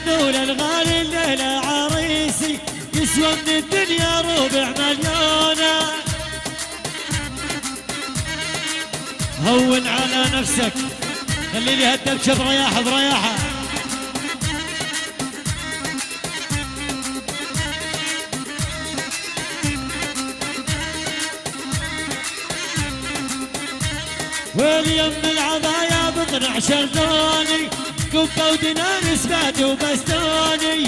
التنور الغالي الليلة عريسي يسوى من الدنيا ربع مليونة هون على نفسك خلي لي هالدبشة برياحة. برياحة واليم العبايا بطلع شردوني. كبة ودنان سبات وبستوني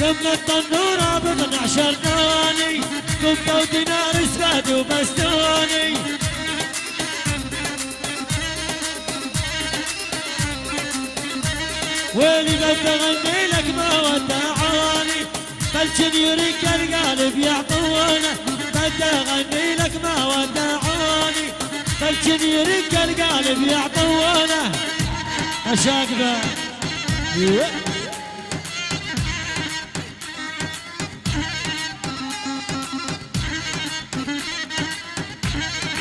يم التنورة بطلع شردوني كبة ودنان سبات وبستوني ويلي بدي اغني لك ما ودعوني بل يريك القلب يعطونه بدي اغني لك ما ودعوني بل يريك القلب يعطونه اشاقبه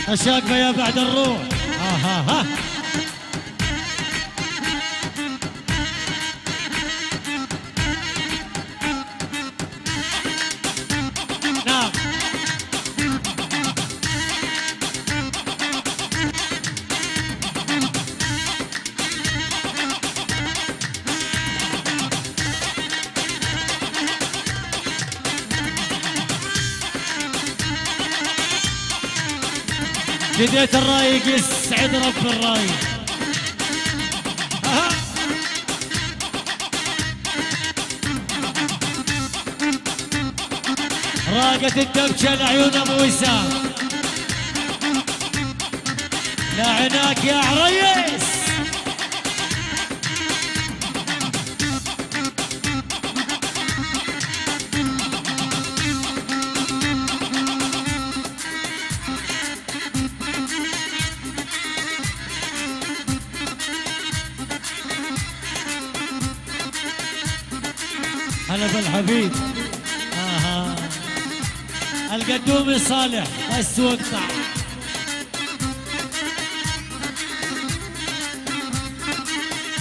اشاقبه يا بعد الروح. ها ها ها بديت الراي يقيس سعد رب الراي. أها. راقت الدبشة لعيون أبو وسام لعناك يا عريس القدومي صالح بس وقطع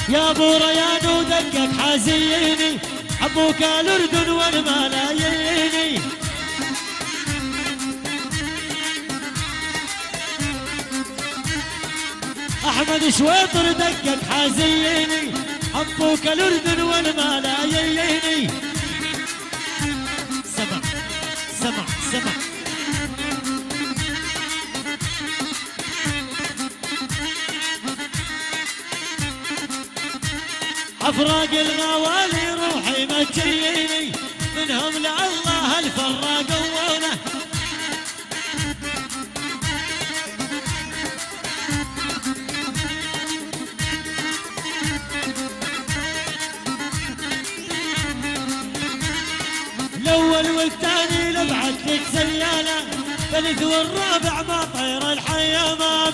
يا أبو ريان ودقك حزيني أبوك الأردن والملايين أحمد شويطر دقك حزيني أبوك الأردن والملايين أفراق الغوالي روحي مجيني منهم لله الفراقونه الأول والثاني لبعت لك سيالة ثالث والرابع ما طير الحيامام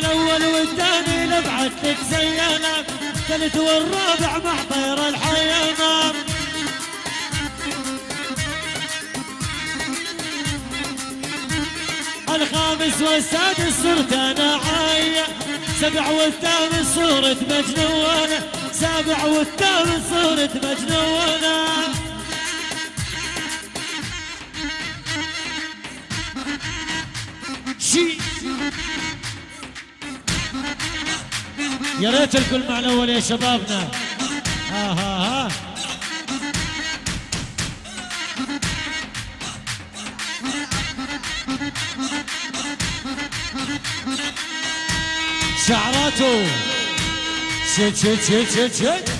الأول والثاني لبعت لك سيالة ثالث والرابع مع طير الحيامام الخامس والسادس صرت أنا عاية. سبع والثامن صورة مجنونة. سابع والثامن صورة مجنونة. يا ريت الكل مع الأول يا شبابنا. ها ها ها. شعراته. شد شد شد شد شد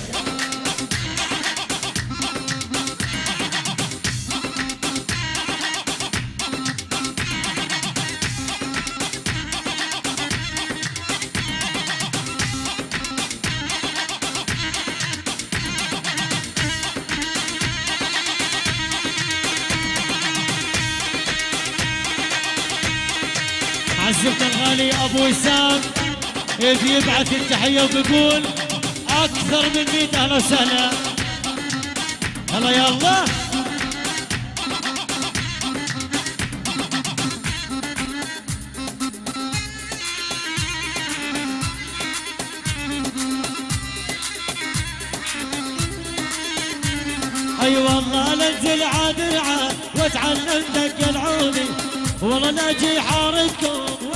الحبيب يبعث التحية وبيقول أكثر من ميت أهلا وسهلا. هلا يلا أي والله انزل عاد العاد واتعلم دق العوني والله ناجي حارتكم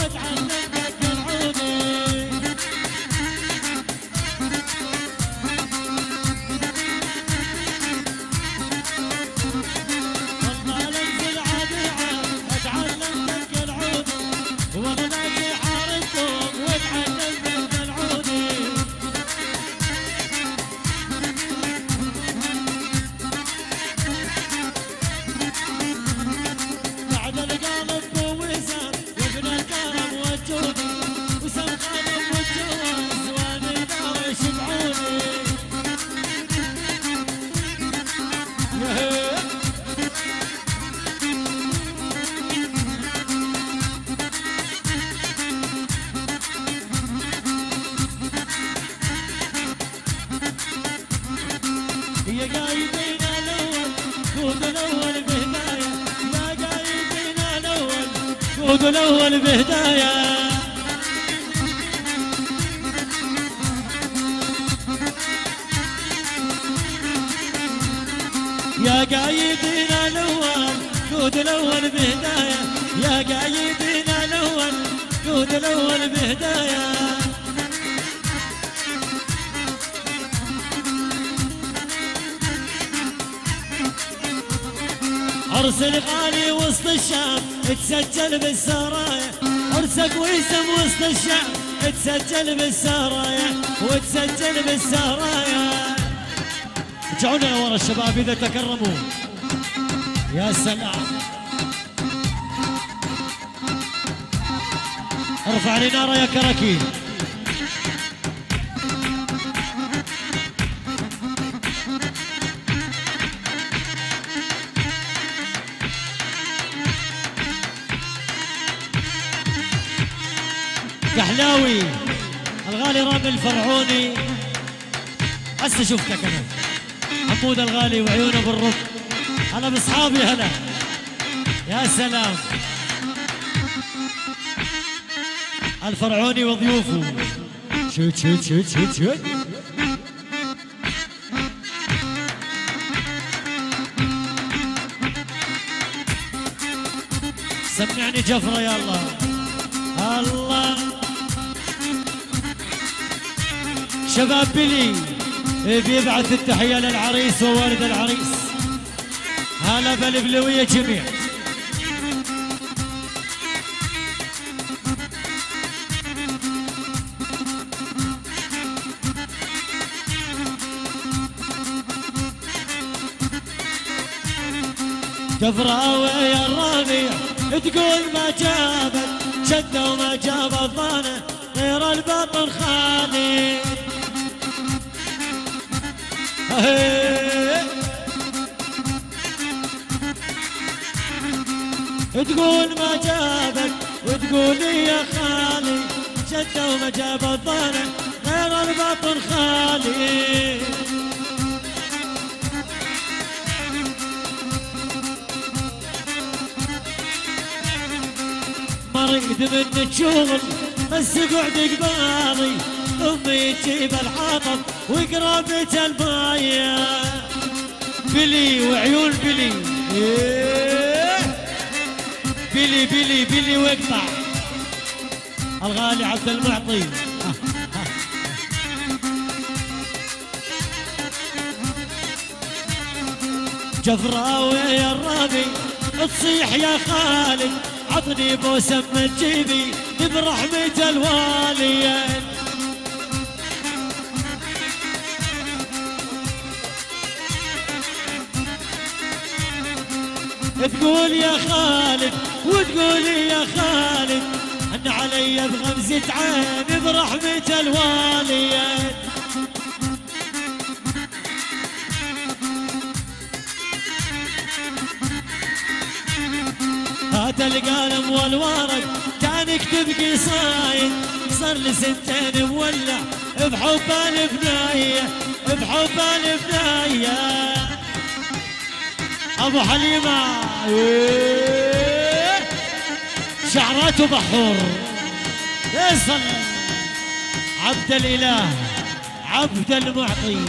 تسجل بالسرايا وتسجل بالسرايا رجعونا ورا الشباب إذا تكرموا. يا سلام. ارفع لي ناره يا كراكين شفتك أنا. حمود الغالي وعيونه بالرب. أنا بأصحابي هلا يا سلام. الفرعوني وضيوفه. شوت شوت شوت شوت شوت سمعني جفرة يا الله. الله. شباب بلي. بيبعث التحية للعريس ووالد العريس هلا بالبلوية جميع جفراوي يا الربيع تقول ما جابت شدة وما جاب الظانة غير البطن خالي. تقول ما جابك؟ وتقول يا خالي؟ شدة وما جاب الظانة غير البطن خالي. ما رقد منك شغل بس قعد قبالي أمي تجيب الحطب وقرابة المايه بلي وعيون بلي. بلي بلي بلي واقطع الغالي عبد المعطي. جفراوي يا الرابي تصيح يا خالد عطني بوسه من جيبي برحمة الوالي تقول يا خالد وتقول يا خالد أن علي بغمزة عين برحمة الوالي هات القلم والورق كان يكتب قصايد صار لي سنتين مولع بحب البناية بحب البناية. أبو حليمة. إيه. شعراته بحور. فيصل عبد الإله عبد المعطي.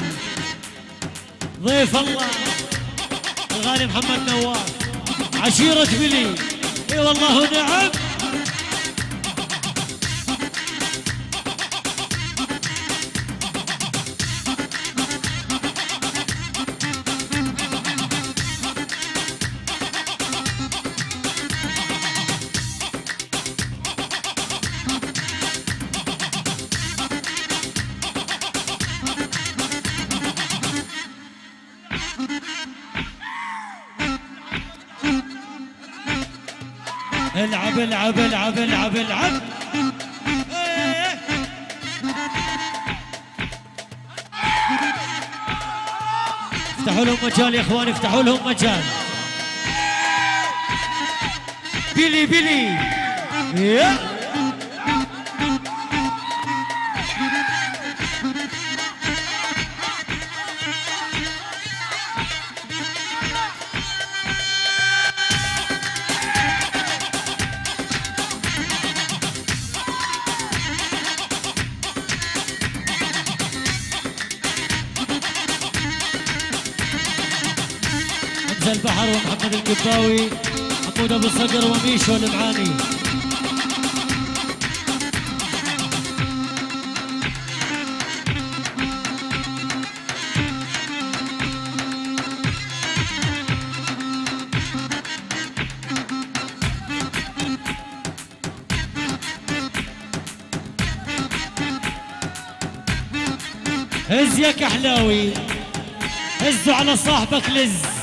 ضيف الله. الغالي محمد نواف. عشيرة بلي. إي والله نعم. العب العب العب العب العب. افتحوا لهم مجال يا اخوان افتحوا لهم مجال. بيلي بيلي. يا. القباوي محمود ابو صقر وميشو المعاني هز يا كحلاوي. هزوا على صاحبك لز.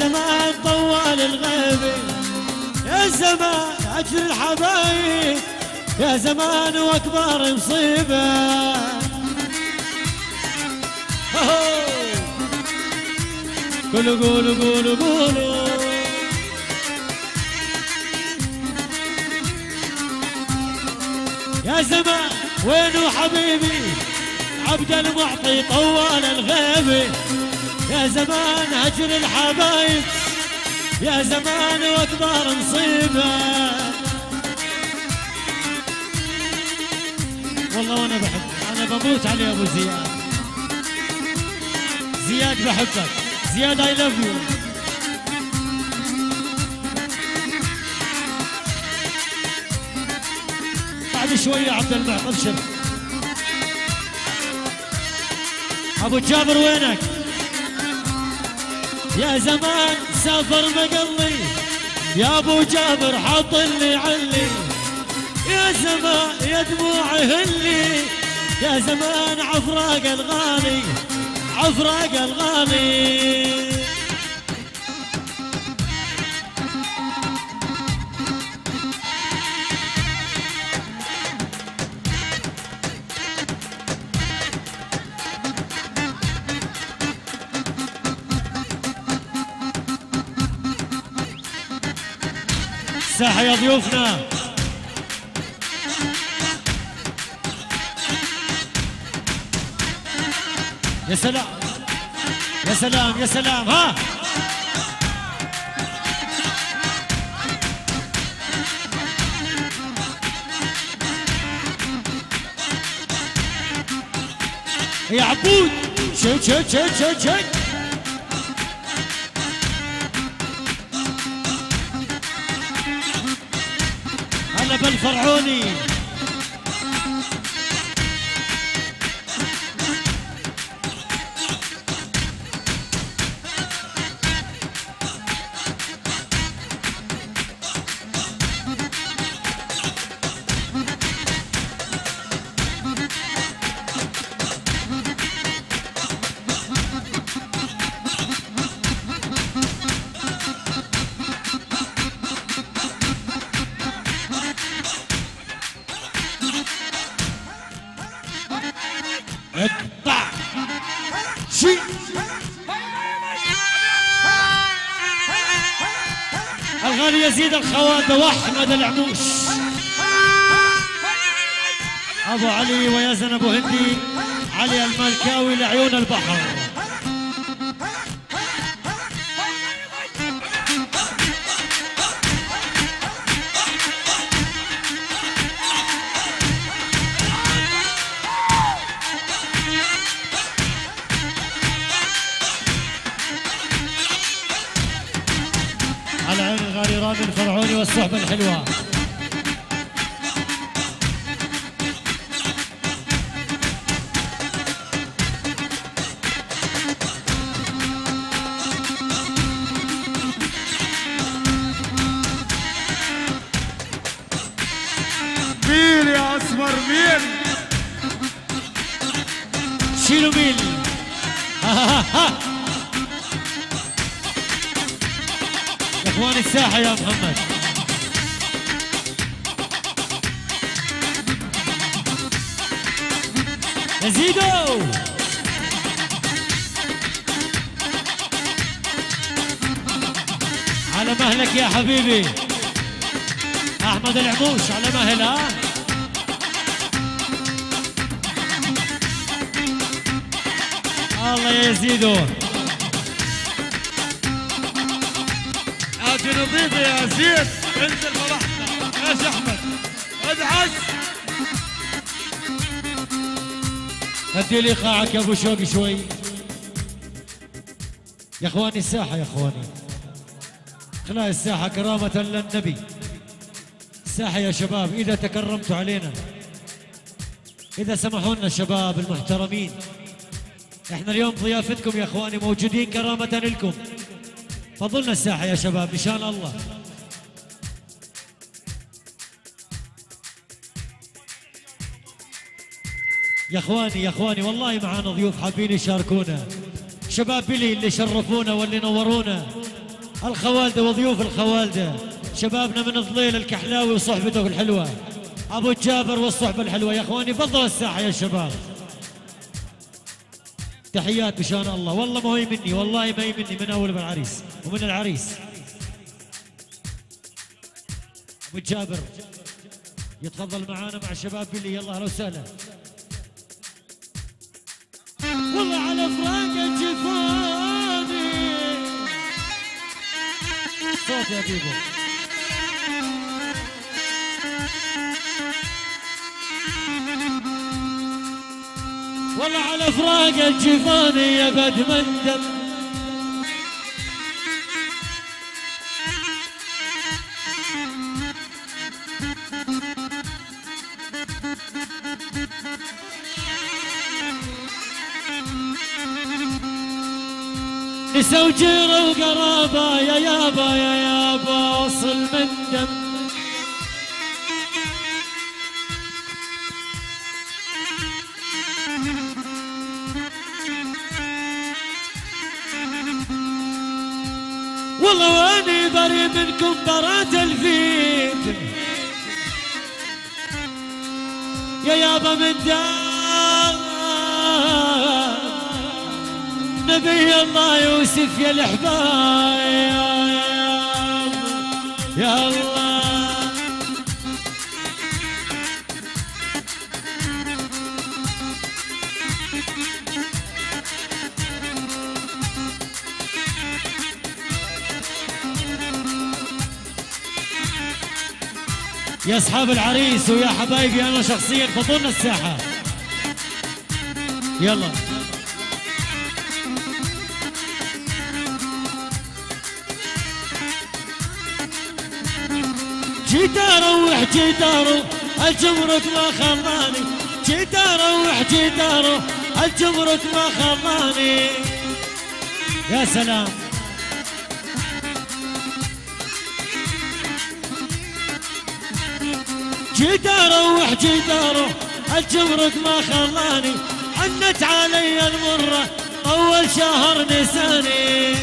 زمان طوال الغيبي يا زمان اجر الحبايب يا زمان وأكبر مصيبة. قولوا قولوا قولوا قولوا. يا زمان وينو حبيبي؟ عبد المعطي طوال الغيب. يا زمان هجر الحبايب يا زمان واكبر مصيبة. والله وأنا بحب أنا بموت علي أبو زياد. زياد بحبك زياد اي لاف يو بعد شوية عبد المعطي ابشر أبو جابر وينك؟ يا زمان سافر مقلي يا ابو جابر حط لي علي. يا زمان يا دموعي هلي يا زمان عفراق الغالي عفراق الغالي. الساحة يا ضيوفنا يا سلام يا سلام يا سلام ها يا عبود شد شد شد شد شد الفرعوني واحمد العموش أبو علي ويزن ابو هندي علي الملكاوي لعيون البحر. رامي الفرعوني والصحبة الحلوة. الساحة يا محمد. يزيدوا على مهلك يا حبيبي. أحمد العموش على مهل ها الله يزيدوا يا زيد. انزل فرحتنا يا احمد ادعس هدي لي قاعك يا ابو شوقي شوي. يا اخواني الساحة يا اخواني. خلاء الساحة كرامة للنبي. الساحة يا شباب إذا تكرمتوا علينا. إذا سمحوا لنا الشباب المحترمين. إحنا اليوم ضيافتكم يا اخواني موجودين كرامة لكم. فضلنا الساحة يا شباب إن شاء الله. يا اخواني يا اخواني والله معانا ضيوف حابين يشاركونا. شباب بلي اللي شرفونا واللي نورونا. الخوالدة وضيوف الخوالدة. شبابنا من الضليل الكحلاوي وصحبته الحلوة. أبو جابر والصحبة الحلوة. يا اخواني فضلوا الساحة يا شباب. تحيات بشان الله. والله ما هي مني والله ما هي مني من أول العريس ومن العريس. أبو جابر يتفضل معانا مع شباب بلي. يلا أهلا وسهلا. صوت يا بيبو والله على فراق الجفاني يا بد مندم نسا وجيرة وقرابة يا يابا يا يابا وصل مندم والله واني بري منكم برات الفيد يا يابا من دار نبي الله يوسف يا الحبايب يا الله. يا أصحاب العريس ويا حبايبي أنا شخصيا فضلنا الساحة. يلا. جيت أروح جيت الجمرك ما خلاني جيت أروح جيت الجمرك ما خلاني يا سلام. جيت أروح جيت الجمرك ما خلاني عنت علي المرة أول شهر نساني.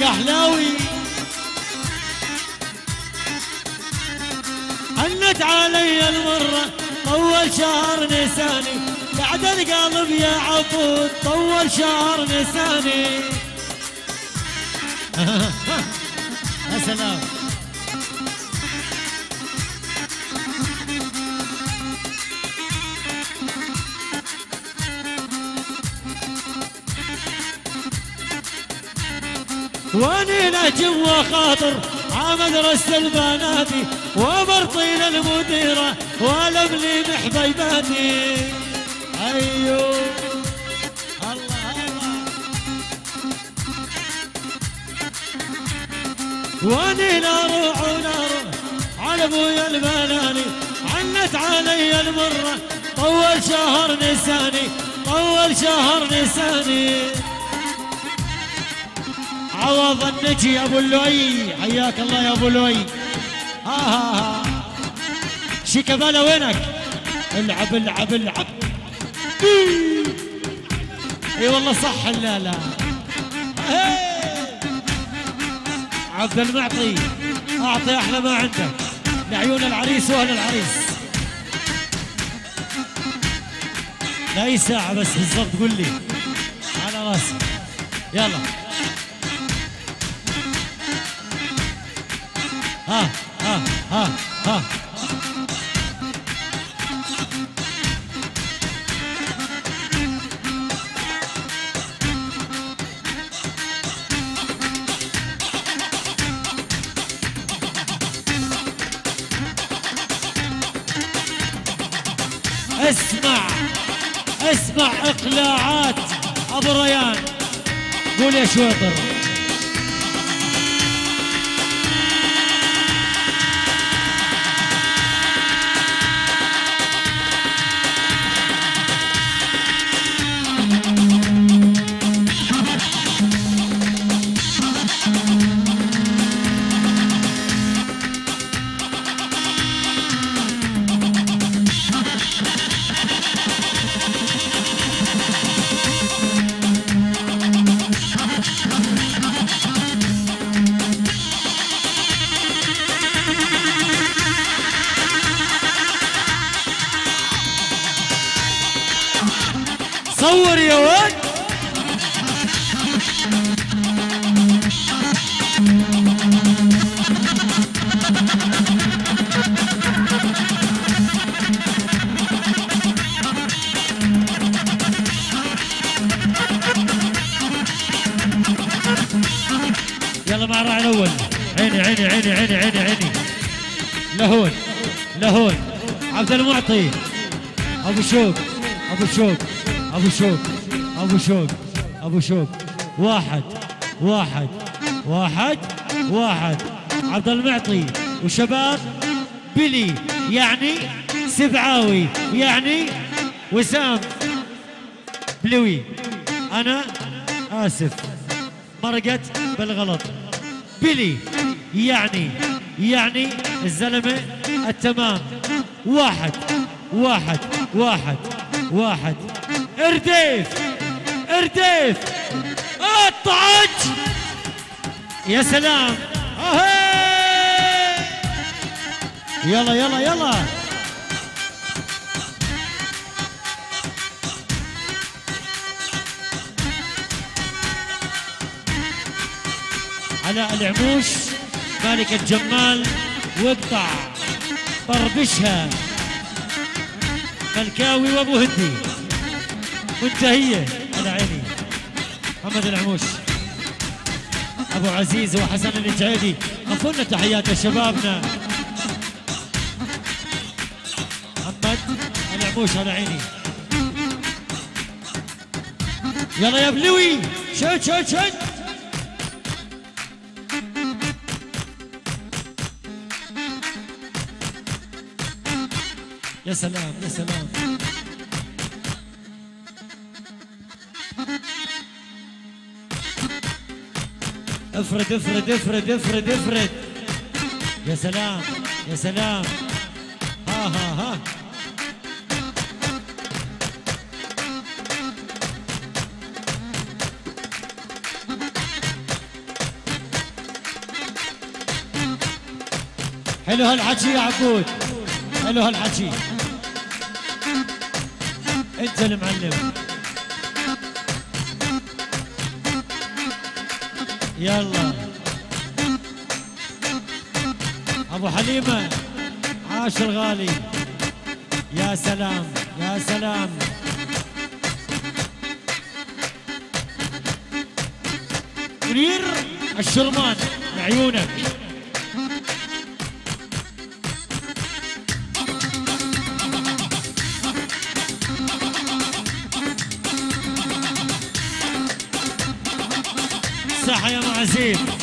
كحلاوي عنت علي المرة طول شهر نساني. بعد القلب يا عبود طول شهر نساني. يا سلام. واني نجم وخاطر عمدرسة البناتي وبرطيل المديرة أيوه. الله الله وأني نروح ونروح على ابويا البلاني عنت علي المرة طول شهر نساني طول شهر نساني. عوض النجي يا أبو اللؤي. حياك الله يا أبو اللؤي. ها ها ها. شيكابالا وينك؟ العب العب العب. إي والله صح لا لا. هي. عبد المعطي. أعطي أحلى ما عندك. لعيون العريس وأهل العريس. لاي ساعة بس بالضبط قول لي. على راسي. يلا. ها ها ها ها اسمع اسمع إقلاعات أبو ريان. قول يا شويطر شوق أبو شوق أبو شوق أبو شوق واحد. واحد. واحد. واحد. عبد المعطي وشباب بلي يعني سبعاوي يعني وسام بلوي. أنا آسف. مرقت بالغلط. بلي يعني يعني الزلمة التمام. واحد. واحد. واحد. واحد. ارديف. ارديف. الطعج يا سلام. أهي. يلا يلا يلا. علاء العموش مالك الجمال واقطع طربشها. ملكاوي وابو هندي منتهية على عيني محمد العموش أبو عزيز وحسن الجعيدي غفلنا تحيات شبابنا. محمد العموش على عيني. يلا يا بلوي. شد شد شد يا سلام يا سلام. افرد افرد افرد افرد افرد. يا سلام يا سلام. ها ها ها. حلو هالحكي يا عبود حلو هالحكي. انت المعلم. يلا. ابو حليمة عاش الغالي يا سلام يا سلام. منير الشرمان لعيونك machine.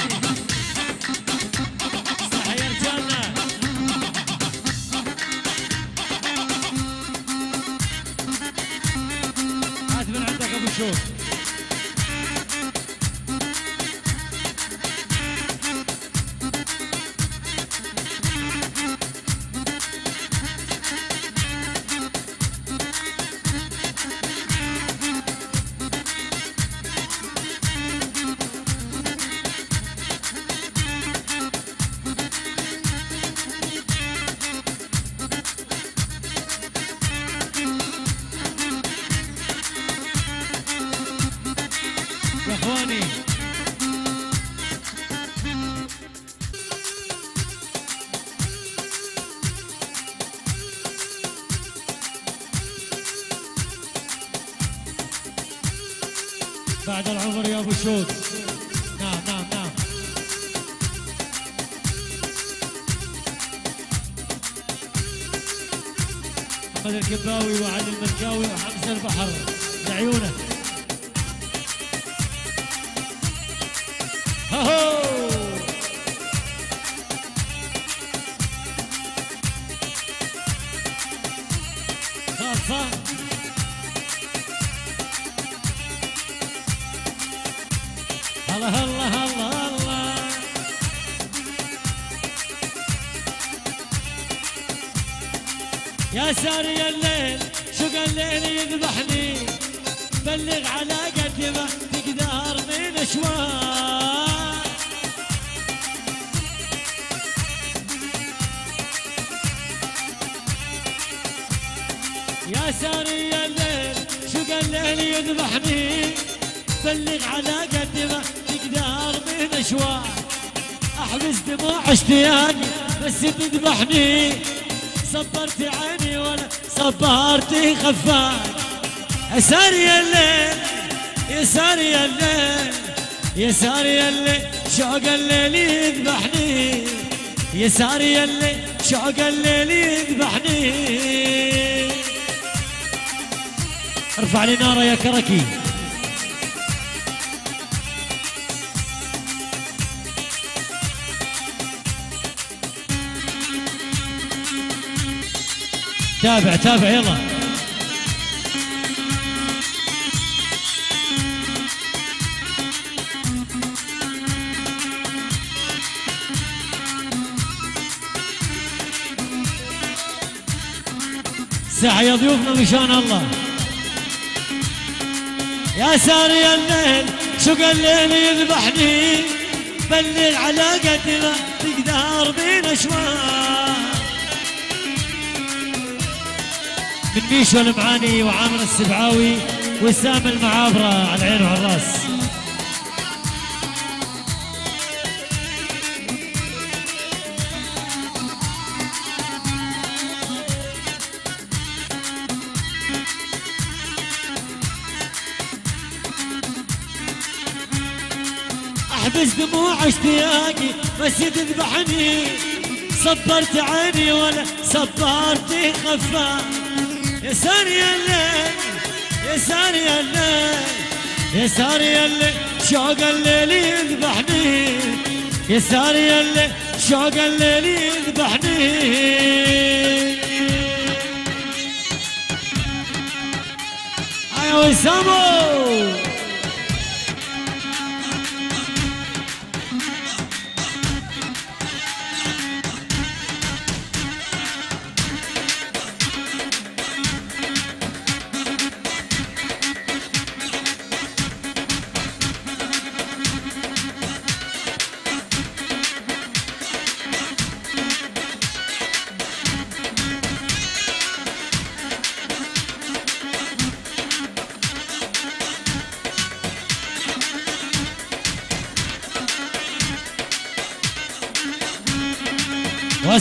شوق نعم نعم نعم محمد الكباوي وعلي المركاوي وحمزه البحر بس تذبحني صبرت عيني ولا صبرت خفاك. يا ساري الليل يا ساري الليل يا ساري الليل شوق الليل يذبحني. يا ساري الليل شوق الليل يذبحني. ارفع لي ناره يا كركي. تابع تابع يلا. ساعة يا ضيوفنا مشان الله. يا ساري الليل شق الليل يذبحني. بلغ على قد ما تقدر بين اشواق من ميشو المعاني وعامر السبعاوي وسام المعابرة على العين وعلى الراس. أحبس دموع اشتياقي بس تذبحني صبرت عيني ولا صبرت خفاف يا ساري الليل يا ساري الليل شوق الليل يذبحني. يا ساري الليل شوق الليل يذبحني. يا وسامو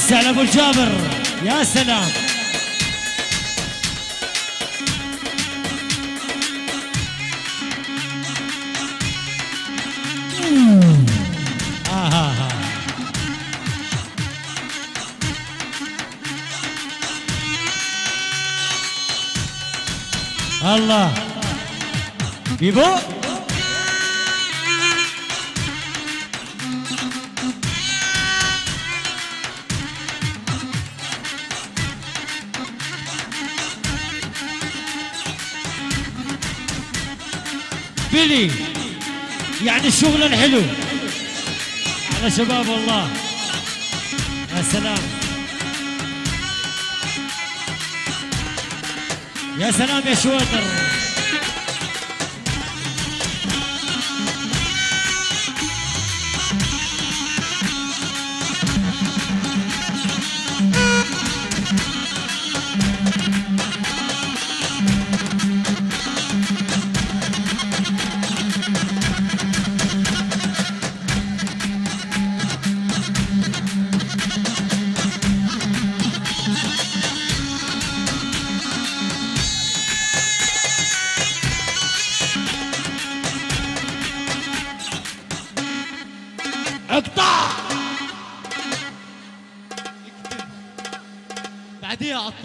وسع لابو الجابر. يا سلام. آه آه آه. الله. بيبو؟ بيلي يعني الشغل الحلو على شباب والله يا سلام. يا سلام يا شواتر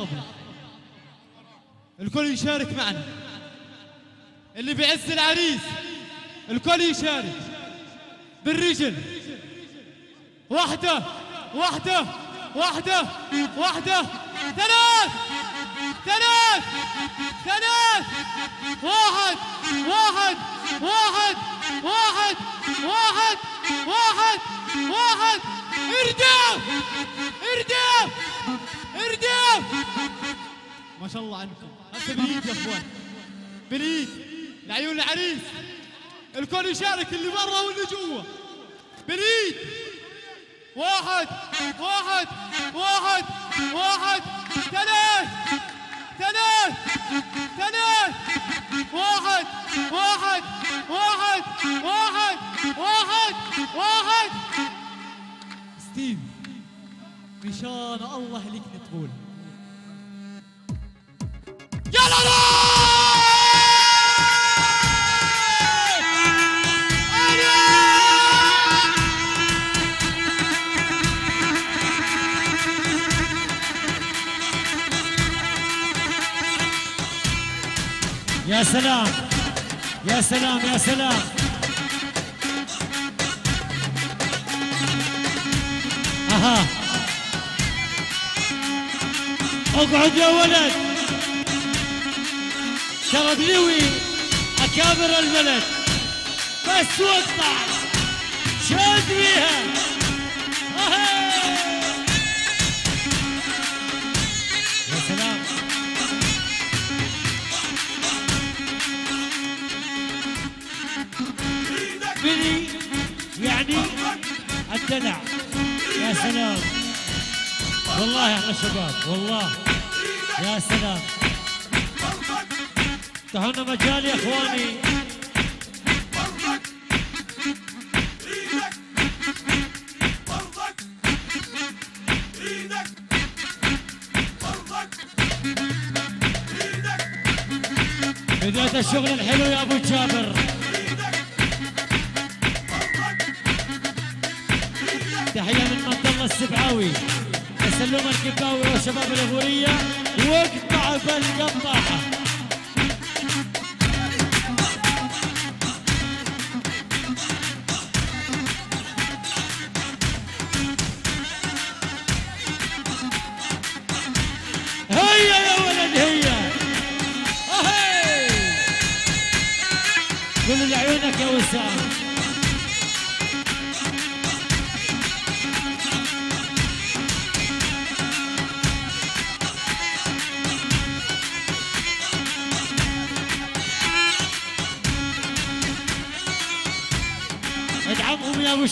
الطبلة الكل يشارك معنا. اللي بيعز العريس الكل يشارك. بالرجل. واحدة واحدة واحدة واحدة. ثلاث ثلاث ثلاث. واحد واحد واحد واحد واحد واحد واحد. ارداف ارداف. ارداف ما شاء الله عنكم. هسه بالايد يا أخوان. بالايد لعيون العريس. الكل يشارك اللي برا واللي جوا. بالايد واحد. واحد. واحد. واحد. ثلاث. ثلاث. ثلاث. واحد. واحد. واحد. واحد. واحد. واحد. ستيف مشان الله لك نتقول. يلا روح! يا سلام يا سلام يا سلام. أها. اقعد يا ولد. ترى بلوي أكابر البلد. بس وقطع. شد بيها. يا سلام. بني يعني الدلع يا سلام. والله إحنا شباب والله. يا سلام. لنا مجال يا إخواني. بداية الشغل الحلو يا أبو جابر. تحية من عبد الله السبعاوي. تسلم الكباوي وشباب الغورية واقطع بالقطاعة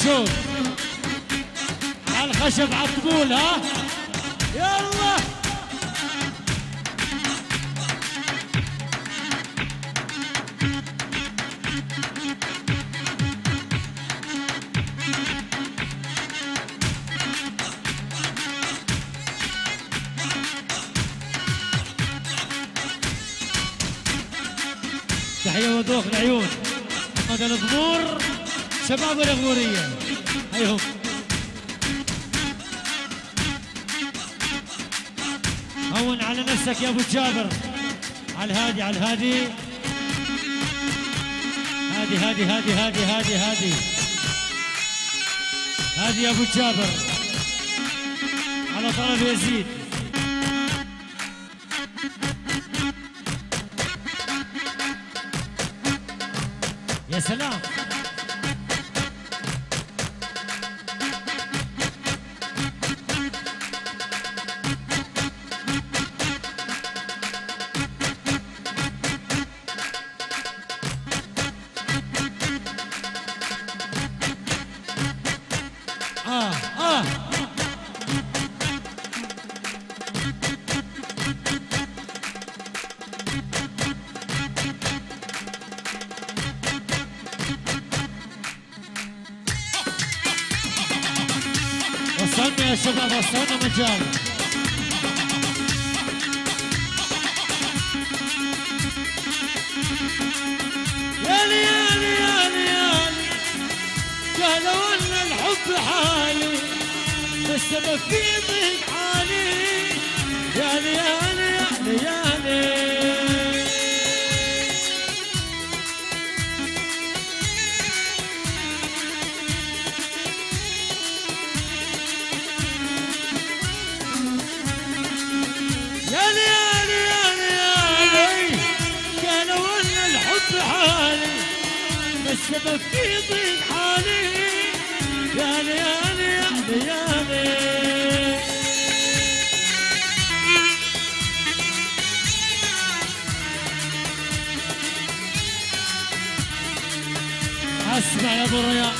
الخشب على الخشب على الطبول ها؟ يلا. تحية وذوق العيون هذا الغمور شباب الغمورية هون على نفسك يا أبو جابر. على الهادي على الهادي. هادي هادي هادي هادي هادي هادي. هادي يا أبو جابر. على طلب يزيد. قالوا أن الحب حالي السبب في مجحالي يا ليالي يا ليالي السبب في ضيق اسمع يا ابو ريان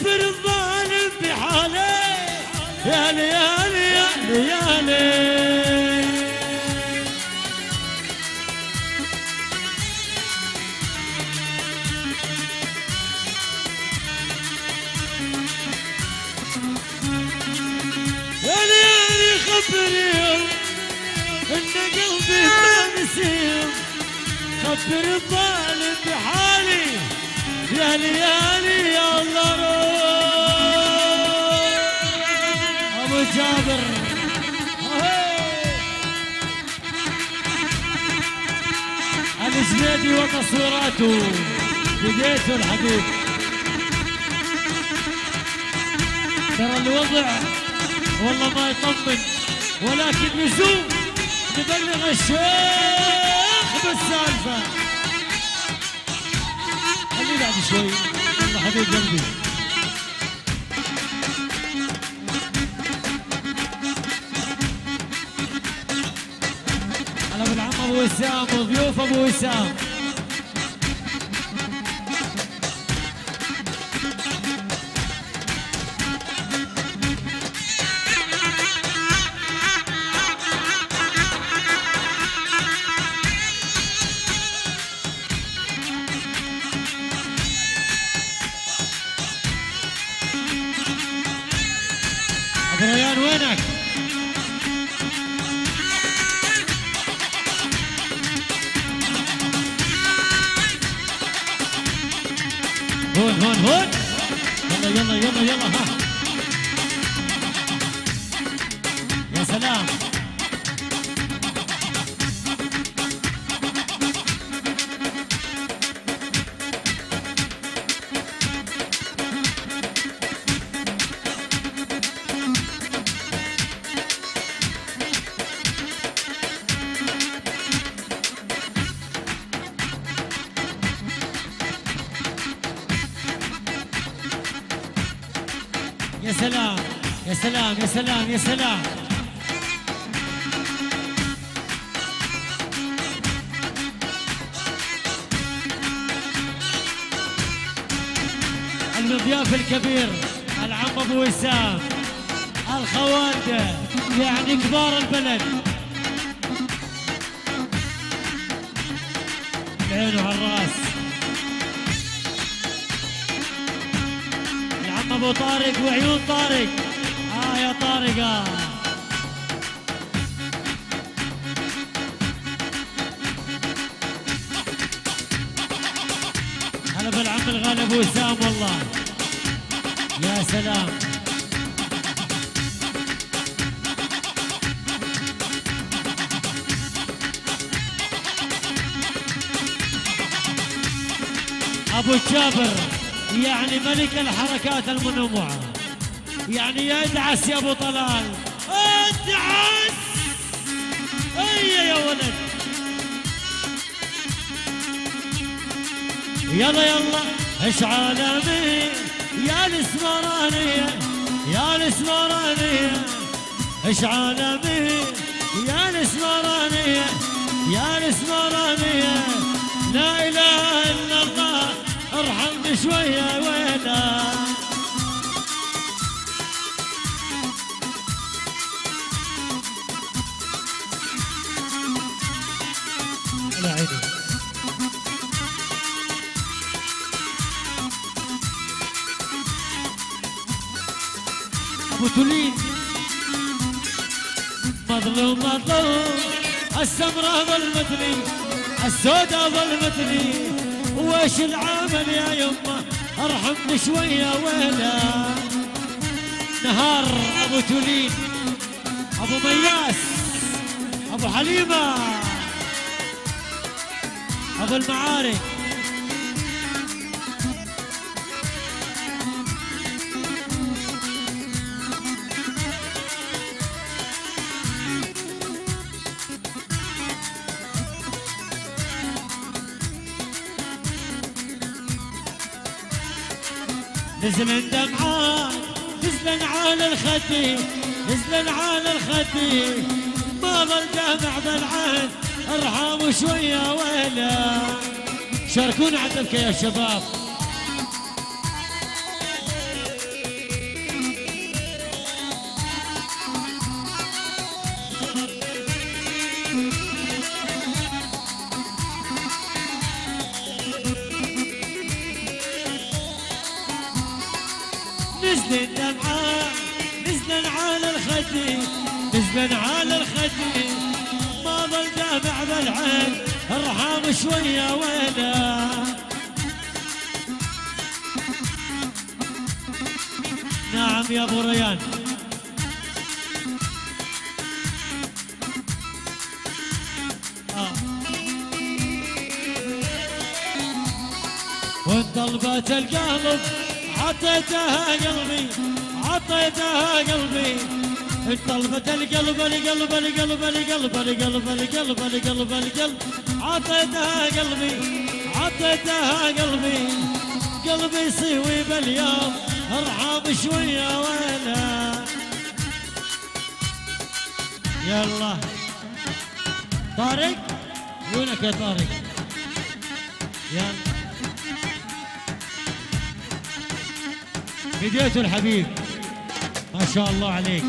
خبر الظالم بحاله. يا ليالي يا ليالي يا ليالي خبريهم إن قلبي ما نسيهم خبر الظالم بحالي. يا ليالي يا الله. جابر. أهي. الجنيدي وتصويراته. بديته الحبيب. ترى الوضع والله ما يطمن ولكن لزوم نبلغ الشيخ بالسالفة. خليه بعد شوي. والله حبيب قلبي. ابو وسام وضيوف ابو وسام ريان وينك؟ one, one, one. Yalla, yalla, سلام يا سلام. المضياف الكبير العم أبو وسام. الخوانده يعني كبار البلد. العين الراس. العم أبو طارق وعيون طارق. هلا بالعم الغالي أبو وسام والله. يا سلام. أبو جابر يعني ملك الحركات المنوعه يعني يدعس يا ابو طلال. ادعس أي يا ولد. يلا يلا إيش عالمي؟ يا الاسمرانية يا الاسمرانية إيش عالمي؟ يا الاسمرانية يا الاسمرانية لا إله إلا الله ارحمني شوية ويلا مظلوم السمراء ظلمتني السوداء ظلمتني وش العمل يا يمه أرحمني شوية ويلا نهار أبو تولين أبو مياس أبو حليمة. أبو المعارك. نزل دمعات نزل على الخدي نزل على الخدي ما ظل دمع بالعين ارحموا شوية ويلا شاركونا عندك يا شباب. يا أبو ريان. آه. وانطلبت القلب عطيتها قلبي عطيتها قلبي. انطلبت القلب القلب القلب القلب القلب القلب القلب القلب. عطيتها قلبي عطيتها قلبي. قلبي يصيوي باليوم. شوية ويلا يلا. طارق؟ عيونك يا طارق. يلا. بديته الحبيب. ما شاء الله عليك.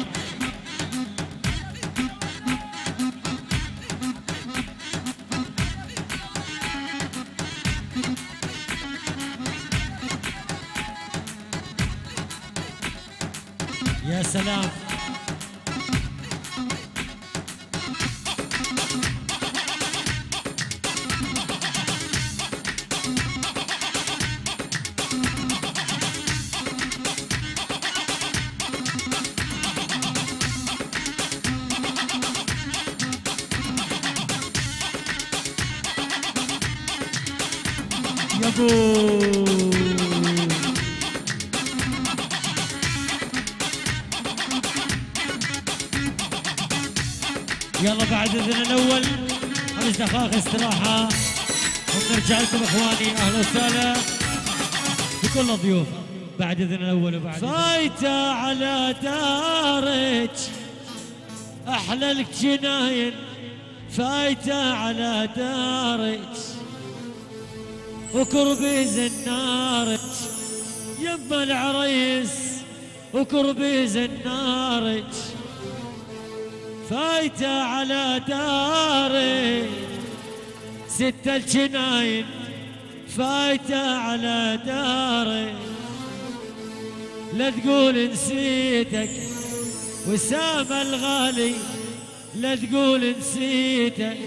يلا بعد اذن الأول. خمس دقائق استراحة. ونرجع لكم إخواني أهلا وسهلا. بكل الضيوف. بعد اذن الأول وبعد فايته على دارك أحلى لك جناين فايته على دارك وكربي زنارك يما العريس وكربي زنارك فايته على داري ستة الجناين فايتة على داري. لا تقول نسيتك وسام الغالي لا تقول نسيتك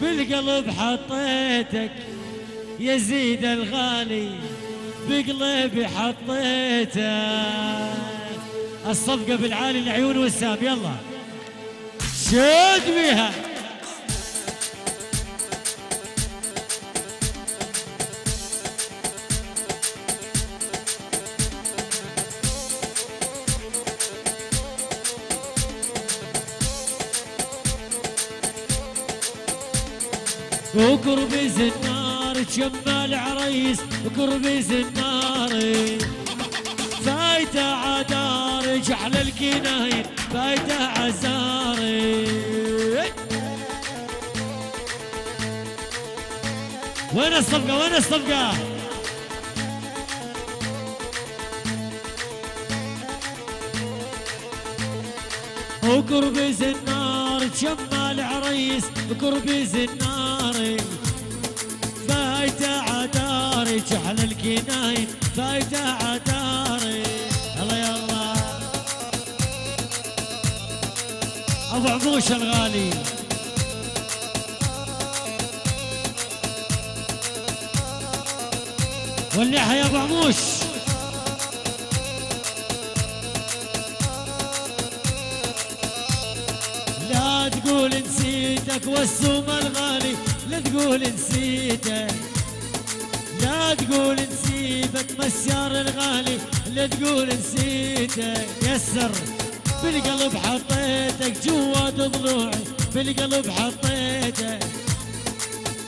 بالقلب حطيتك. يزيد الغالي بقلبي حطيتك الصفقة بالعالي العيون والسام. يلا. شد بيها. وقربيز النار جمال عريس وقربيز النار فايته عدار جعل الكناين فايته عزاري وين الصفقة؟ وين الصفقة؟ وقربيز النار جمال عريس وقربيز النار فايته عداري جعل الكناين فايته عداري يلا يلا. أبو عموش الغالي. واللحى يا أبو عموش لا تقول نسيتك والسوم الغالي لا تقول نسيتك. تقول نسيبك مسيار الغالي لا تقول نسيتك يسر. بالقلب حطيتك جوات ضلوعي بالقلب حطيتك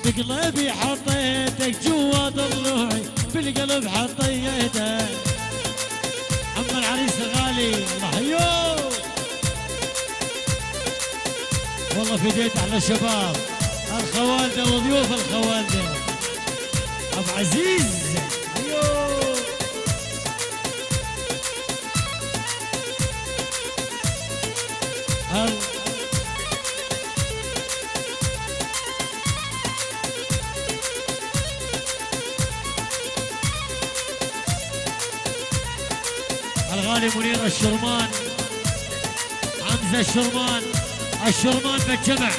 بقلبي حطيتك جوات ضلوعي بالقلب حطيتك. اما العريس الغالي يوه والله فديت على الشباب. الخوالدة وضيوف الخوالدة. عزيز. هل الغالي منير الشرمان حمزة الشرمان الشرمان بالجمع.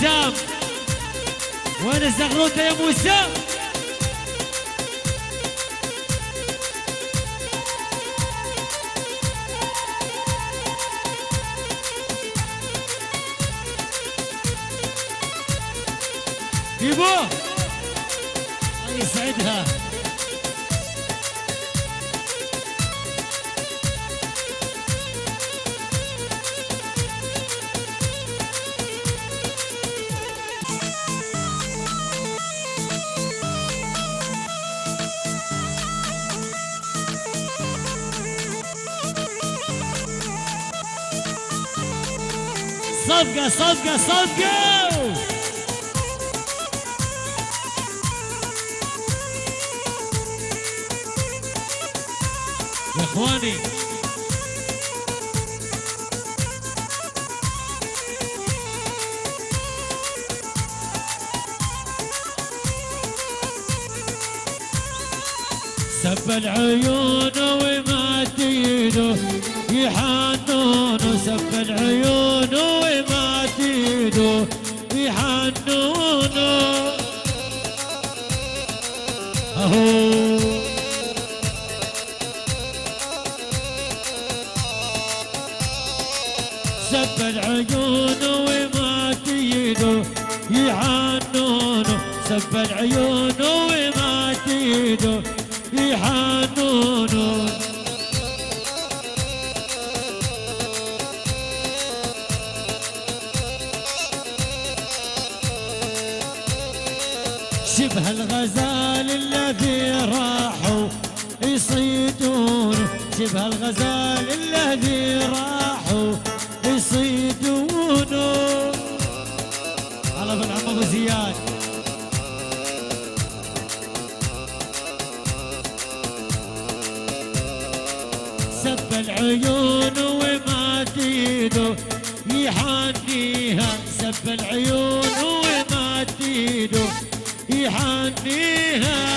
وسام وين الزغروته يا موسى سب العيون وما تيده يحنون سب العيون وما تيده يحنون شبه الغزال الذي راحوا يصيدون شبه الغزال الذي راحوا يصيدونه هلا بن عم زياد. سب العيون وما تيدو. يحنيها. سب العيون وما تيدو. يحنيها.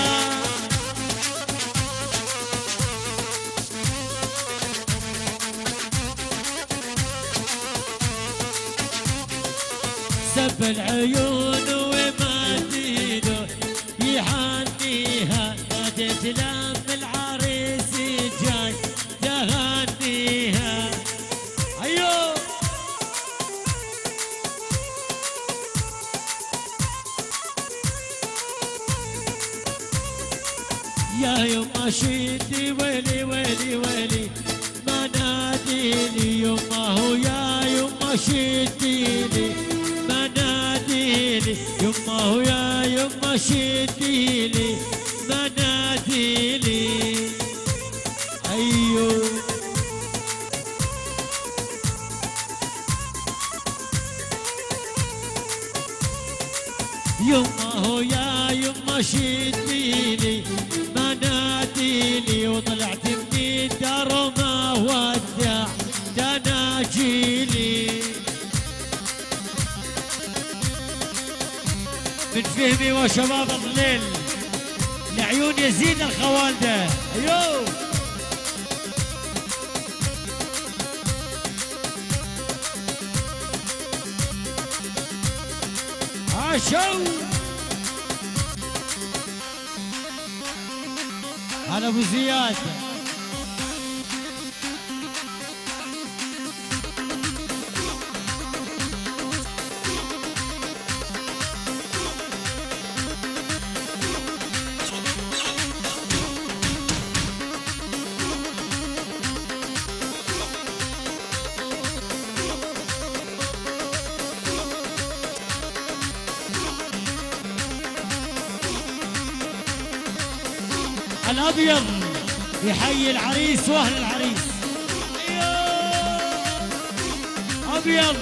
فهمي وشباب الليل لعيون يزيد الخوالدة. أيوه. عاشوا. هلا أبو زياد. الابيض يحيي العريس وأهل العريس. أبيض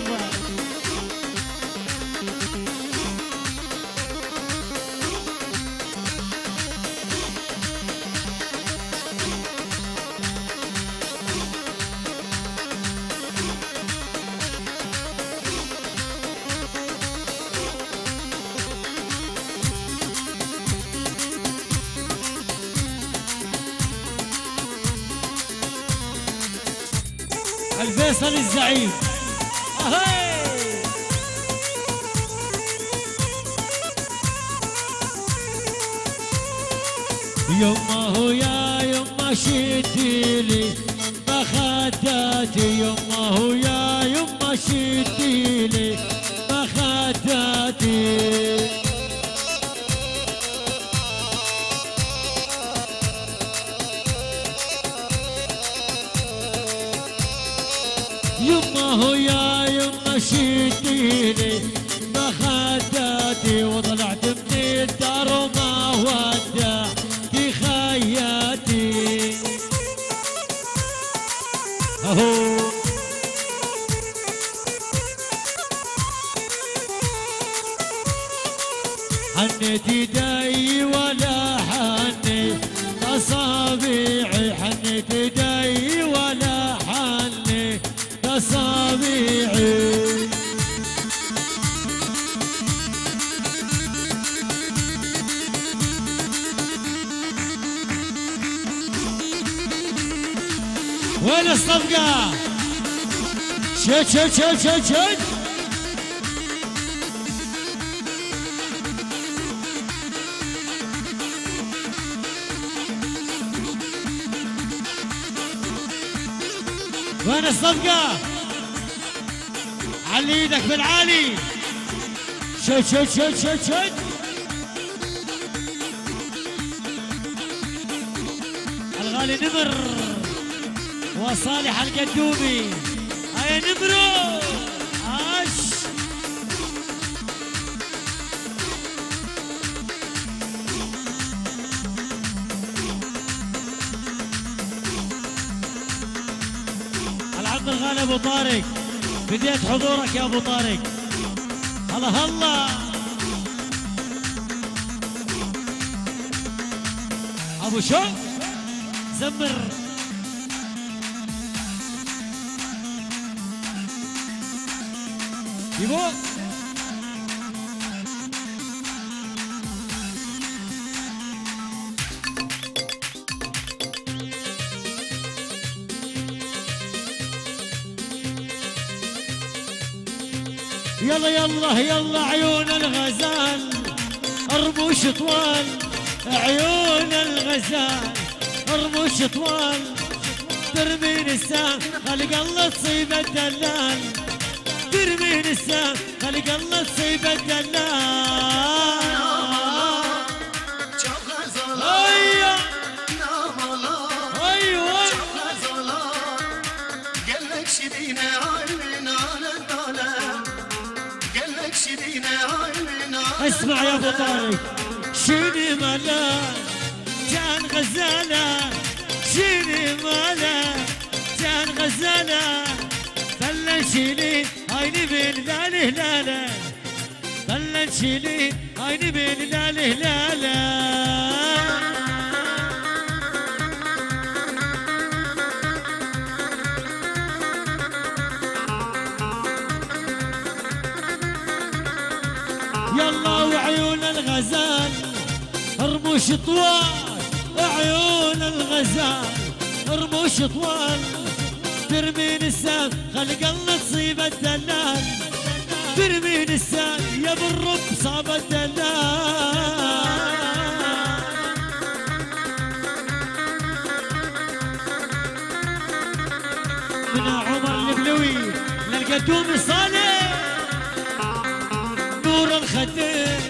eyes وصالح القدومي. هيا نمرو عاش. الغالي أبو طارق. بديت حضورك يا أبو طارق. هلا هلا. أبو شو؟ زمر. يلا يلا يلا عيون الغزال أرموش طوال عيون الغزال أرموش طوال ترمين السام خلق الله تصيب الدلال. ترمين السام خلق الله تصيب الدلال Çok gazalar, ايوه namalar, ايوه çok gazalar. Gelmek şirine aynen alem alem. Gelmek şirine aynen alem. اسمع يا ابو طارق شيني ملا كان غزاله شيني ملا كان غزاله خلى نشيلي عيني من لاله لاله خلى نشيلي عيني من لاله لاله يلا وعيون الغزال رموش طوال وعيون الغزال رموش طوال. ترمين السام خلق الله تصيب الدلال. ترمين السام يا بالرب صاب الدلال. من عمر البلوي للقدوم صالح نور الخدين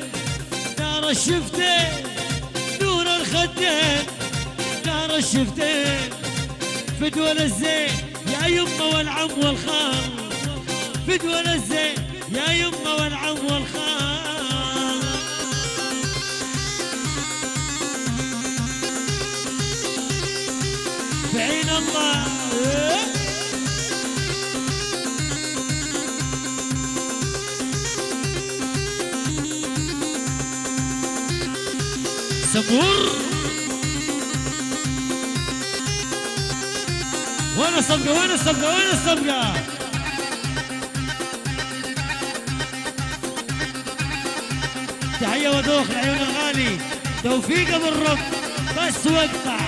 نار الشفتين. نور الخدين نار الشفتين. فدوى الزين يمه والعم والخال. فدوى الزين يا يمه والعم والخال. بعين الله. الصفقة وين الصفقة وين الصفقة تحية ودوخ العيون الغالي توفيق أبو الرب بس وقطع.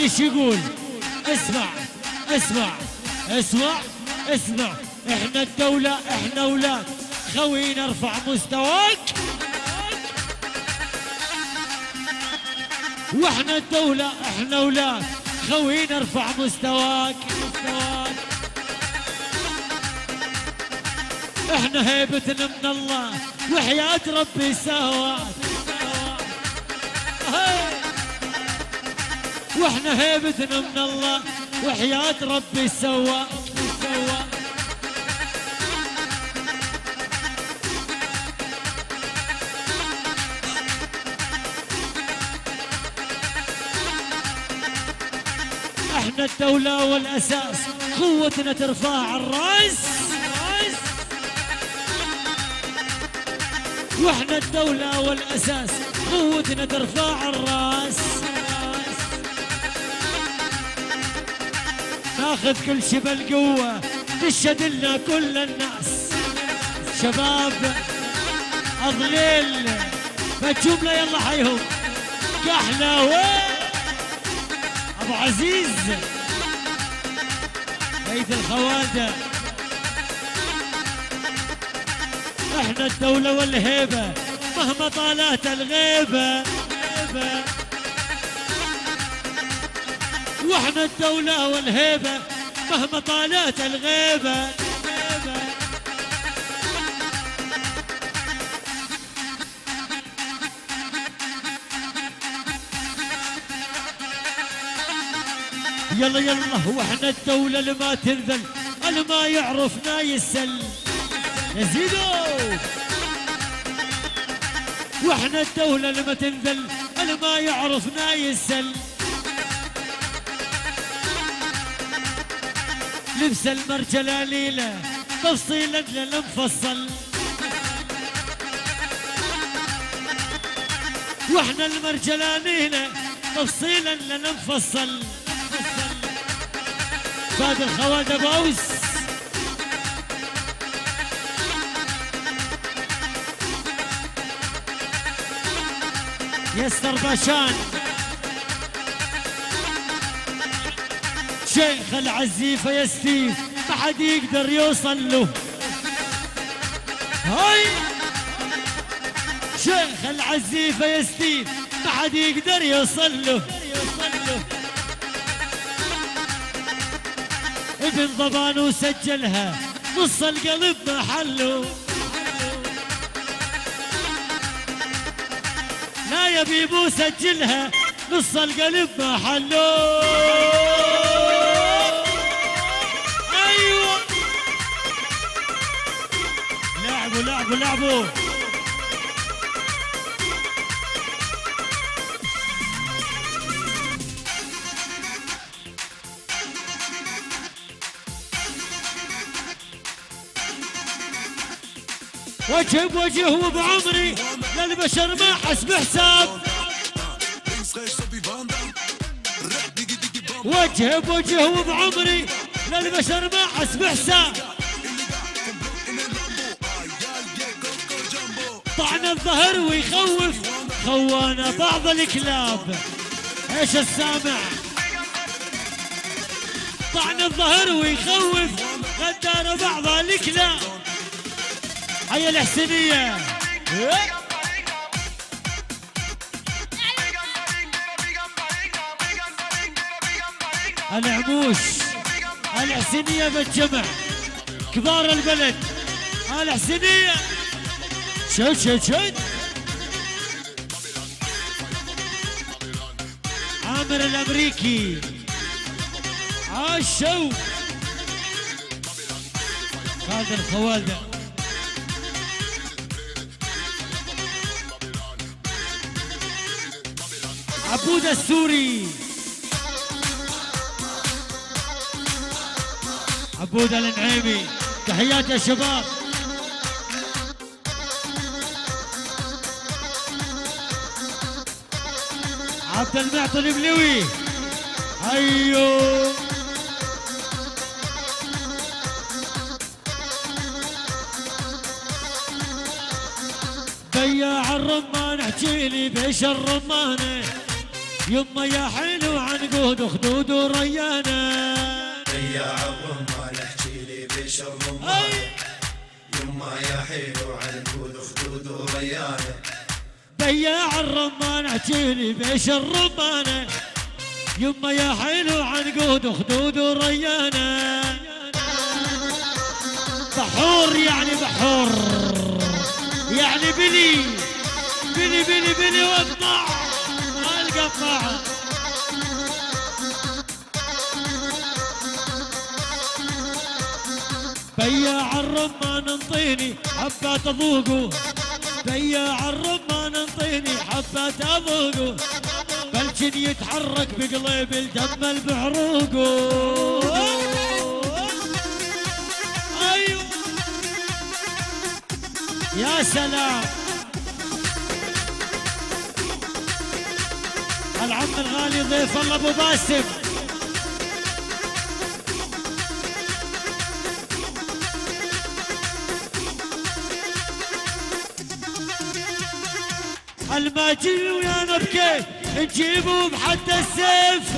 إيش يقول اسمع اسمع اسمع اسمع. إحنا الدولة إحنا أولاد خوي نرفع مستواك. وإحنا الدولة إحنا أولاد خوي نرفع مستواك مستواك. إحنا هيبتنا من الله. وحياة ربي سواك هاي. وإحنا هيبتنا من الله وحياة ربي سواك سواك إحنا الدولة والأساس قوتنا ترفع الرأس. وإحنا الدولة والأساس قوتنا ترفع الرأس. ناخذ كل شي بالقوة تشهد لنا كل الناس؟ شباب أضليل فالجملة يلا حيهم. كحلاوي أبو عزيز. بيت الخواجه إحنا الدولة والهيبة مهما طالت الغيبة. غيبة. وإحنا الدولة والهيبة مهما طالت الغيبة. غيبة. يلا يلا وإحنا الدولة اللي ما تنذل اللي ما يعرفنا يسل يزيدوا وإحنا الدولة اللي ما تنذل اللي ما يعرفنا يسل لبس المرجلة ليلة تفصيلا للمفصل وإحنا المرجلة ليلة تفصيلا للمفصل بعد الخواجة باوس يستر باشان شيخ العزيفة يا ستيف ما حد يقدر يوصل له. هاي! شيخ العزيفة يا ستيف ما حد يقدر يوصل له. ابن ضبان وسجلها نص القلب محله لا يا بيبو سجلها نص القلب محله لعبوا لعبوا وجه بوجه وبعمري للبشر ما حسب حساب وجه بوجه وبعمري للبشر ما حسب حساب الظهر ويخوف. خوانا بعض الكلاب. إيش السامع؟ طعن الظهر ويخوف. غدار بعض الكلاب. هيا الحسينية. العموش. الحسينية بالجمع. كبار البلد. الحسينية. شد شد شد عامر الأمريكي. عاشو. هذا الخوالده عبود السوري عبود النعيمي تحيات يا شباب. عبد المعطي البلوي. أيوه. بياع الرمان احكيلي بيش الرمانه يما يا حلو عن قود خدود وريانة. بياع الرمان احكي لي بيش الرمان. أي. يما يا حلو عن كود خدود وريانة. بياع الرمان احكيلي بيش الرمانه يما يا حلو عن قود خدود وريانة. بحور يعني بحور. يعني بلي بلي بلي بلي واقطع القطاعه بياع الرمان انطيني حبات اذوقه بياع الرمان انطيني حبات اذوقه بلشن يتحرك بقليب الدم البعروقه أيوه. يا سلام. العم الغالي ضيف الله أبو باسم. الماجل ويانا بكيت نجيبه بحد السيف.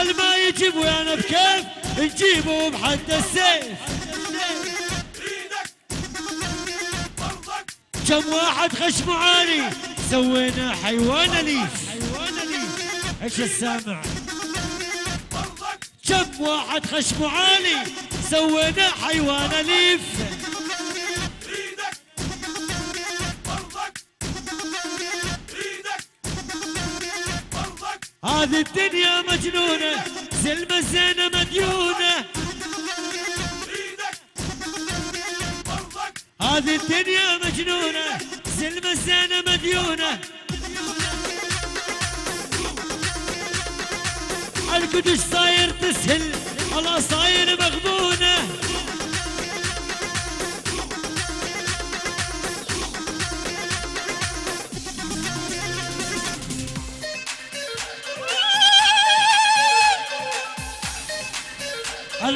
الما يجيب ويانا بكيف نجيبه بحد السيف. كم واحد خشم عالي سوينا حيوان أليف. إيش السامع؟ كم واحد خشم عالي سوينا حيوان أليف. هذه الدنيا مجنونة زلمة زينة مديونة. هذه الدنيا مجنونة زلمة زينة مديونة. القدس صاير تسهل الله صاير مغبونة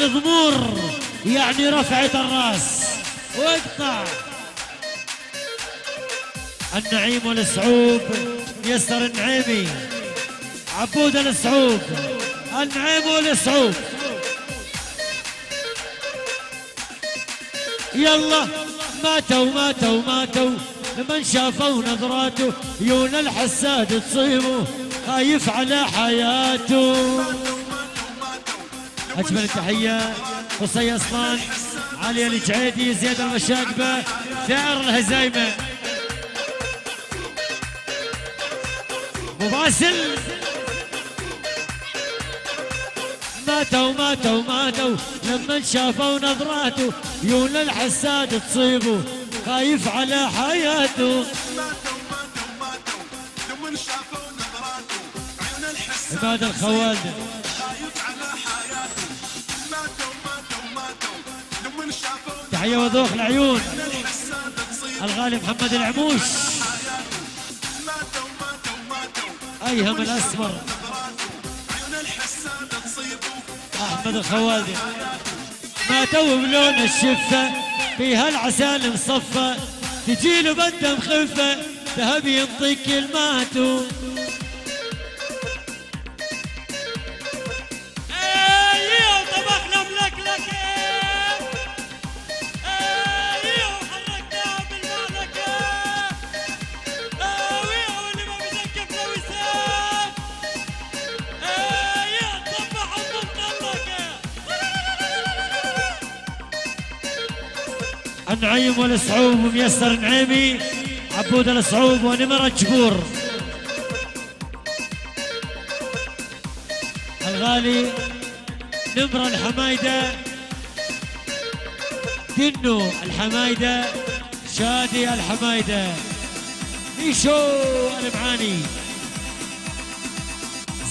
الضمور يعني رفعة الراس. واقطع النعيم والسعوب يسر النعيمي. عبود السعوب النعيم والسعوب يلا ماتوا ماتوا ماتوا. لمن شافوا نظراته يون الحساد تصيبه خايف على حياته. أجمل التحية قصي أصلان علي الجعيدي زياد المشاقبة ثائر الهزايمة. مباسل ماتوا ماتوا ماتوا لما شافوا نظراته يون الحساد تصيبه خايف على حياته. عباد الخوالد. تحية وذوق العيون. الغالي محمد العموش أيهم الأسمر. أحمد الخوالدي ماتوا بلون الشفة. فيها العسل مصفى. تجيله بده مخفة ذهب ينطيك كلماته النعيم والصعوب وميسر نعيمي عبود الصعوب ونمر الجبور. الغالي نمر الحمايدة دنو الحمايدة شادي الحمايدة. إيشو المعاني.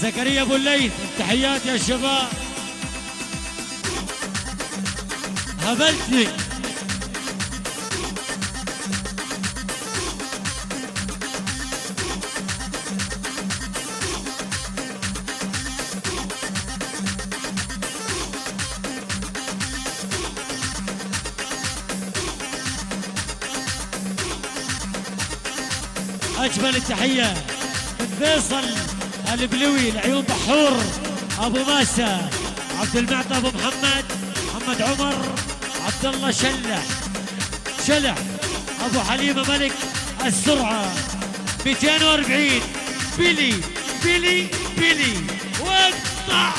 زكريا أبو الليث تحياتي يا شباب. هبلتني. اجمل التحيه من فيصل البلوي العيون بحور أبو ماسة عبد المعطى أبو محمد محمد عمر عبد الله شلح شلح أبو حليمة ملك السرعة. 240 بيلي بيلي بيلي واقطع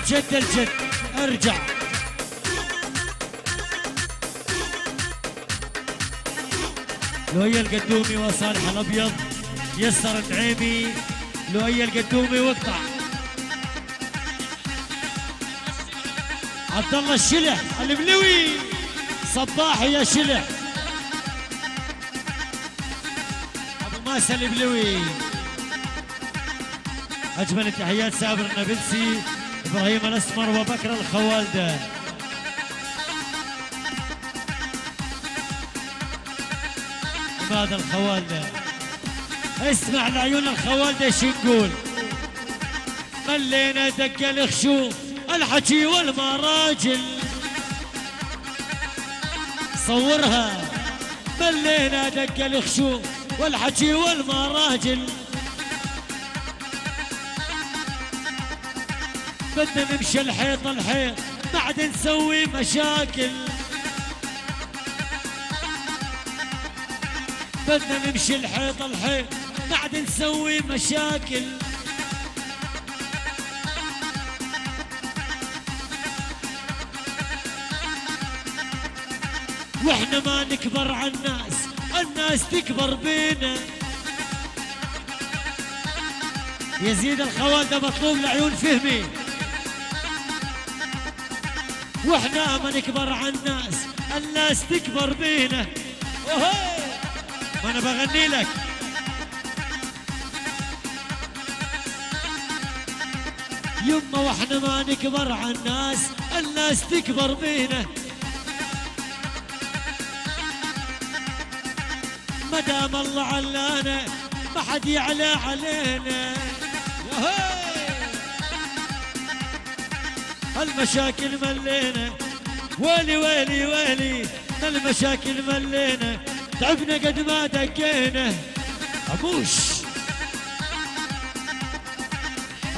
الجد الجد. ارجع. لؤي القدومي وصالح الأبيض. يسر النعيمي لؤي القدومي واقطع. عبد الله الشلح البلوي صباحي يا شلح. أبو ماسة البلوي أجمل التحيات سابر النابلسي. إبراهيم الاسمر وبكر الخوالده عماد الخوالده اسمع لعيون الخوالده إيش نقول ملينا دق الخشوم الحكي والمراجل. صورها. ملينا دق الخشوم والحكي والمراجل. بدنا نمشي الحيط الحيط بعد نسوي مشاكل. بدنا نمشي الحيط الحيط بعد نسوي مشاكل. وإحنا ما نكبر على الناس الناس تكبر بينا. يزيد الخوالده مطلوب لعيون فهمي. وإحنا ما نكبر على الناس الناس تكبر بينا. ما أنا بغني لك. يما وإحنا ما نكبر على الناس الناس تكبر بينا. ما دام الله علانا ما حد يعلى علينا. يا المشاكل ملينا. ويلي ويلي ويلي المشاكل ملينا. تعبنا قد ما دقينا. عموش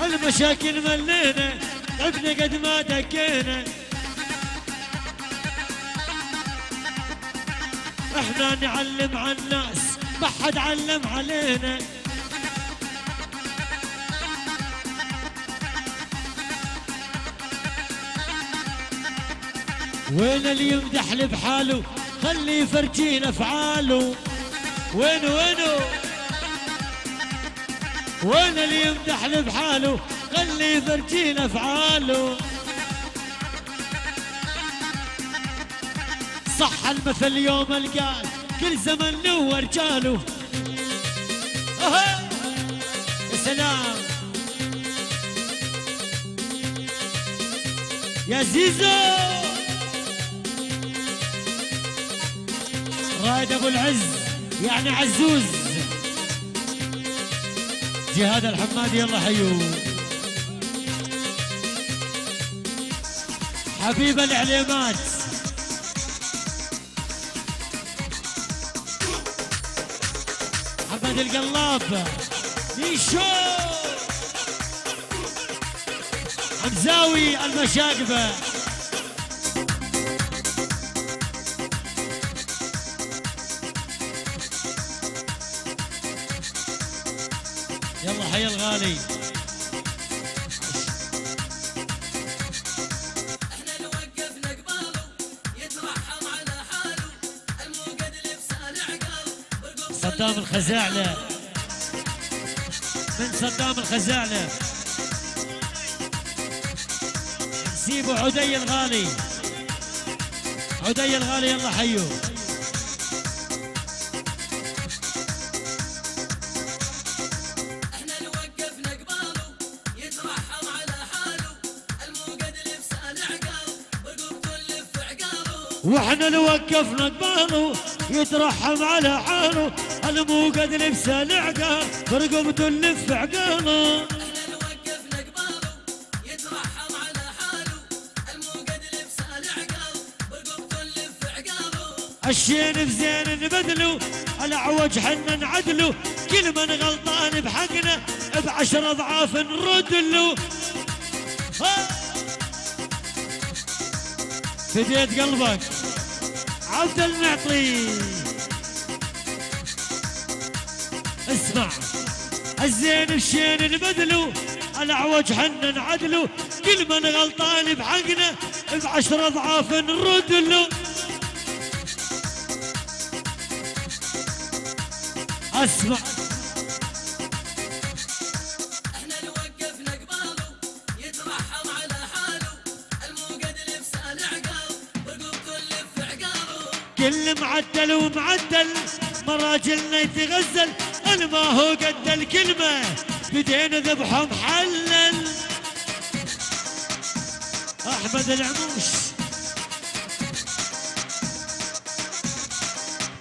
المشاكل ملينا. تعبنا قد ما دقينا. إحنا نعلم على الناس ما حد علم علينا. وين اللي يمدح لي بحاله؟ خلي يفرجينا أفعاله. وين وينه؟ وين اللي يمدح لي بحاله؟ خلي يفرجينا أفعاله. صح المثل يوم القال كل زمن له رجاله. يا سلام. يا زيزو! رائد أبو العز يعني عزوز. جهاد الحمادي يلا حيو حبيب العليمات. محمد القلاب. يشو حمزاوي المشاقبة. ورقب صدام الخزاعلة. من صدام الخزاعلة؟ نسيبه عدي الغالي. عدي الغالي يلا حيو. وإحنا لو وقفنا قباله يترحم على حاله الموقد لبسه العقال برقبته الموقد لبسان عقاله الشين بزين نبدلو الأعوج حنا نعدلو. كل من غلطان بحقنا بعشر أضعاف نرد له ها. فديت قلبك. عبد المعطي. اسمع الزين الشين نبدلو الأعوج حنا نعدلو كل من غلطان بحقنا بعشر أضعاف نرد له اسمع. كل معدل ومعدل مراجلنا يتغزل أنا ما هو قد الكلمة بدينا ذبحه محلل أحمد العموش.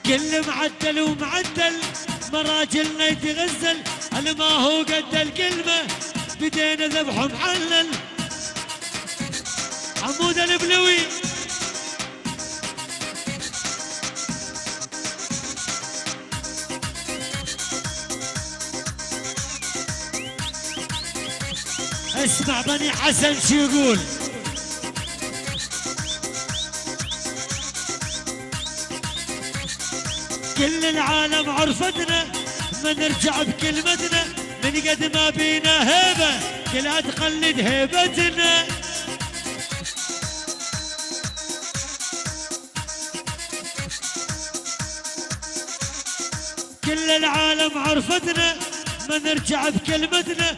كل معدل ومعدل مراجلنا يتغزل على ما هو قد الكلمة بدينا ذبح محلل عمود البلوي. اسمع بني حسن شو يقول. كل العالم عرفتنا ما نرجع بكلمتنا من قد ما بينا هيبة كلها تقلد هيبتنا. كل العالم عرفتنا ما نرجع بكلمتنا